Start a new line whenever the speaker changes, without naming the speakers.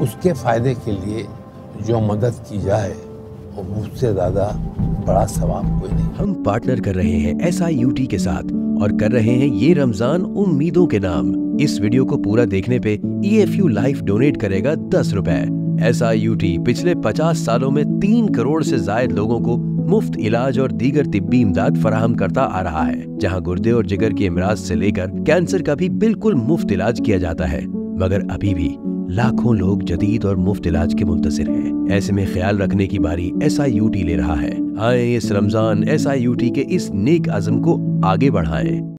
उसके फ़ायदे के लिए जो मदद की जाए, वो मुझसे ज़्यादा बड़ा सवाब कोई नहीं।
हम पार्टनर कर रहे हैं एसआईयूटी के साथ और कर रहे हैं ये रमज़ान उम्मीदों के नाम। इस वीडियो को पूरा देखने पे E F U life donate करेगा दस रुपए। एसआईयूटी पिछले 50 सालों में तीन करोड़ से जायद लोगों को मुफ़्त इलाज और दीगर तिब्बी इमदाद फराहम करता आ रहा है, जहाँ गुर्दे और जिगर के इमराज से लेकर कैंसर का भी बिल्कुल मुफ़्त इलाज किया जाता है। मगर अभी भी लाखों लोग जदीद और मुफ़्त इलाज के मुंतजर हैं। ऐसे में ख्याल रखने की बारी एस आई यू टी ले रहा है। आए इस Ramzan S I U T के इस नेक आज़म को आगे बढ़ाएँ।